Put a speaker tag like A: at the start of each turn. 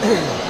A: Ahem.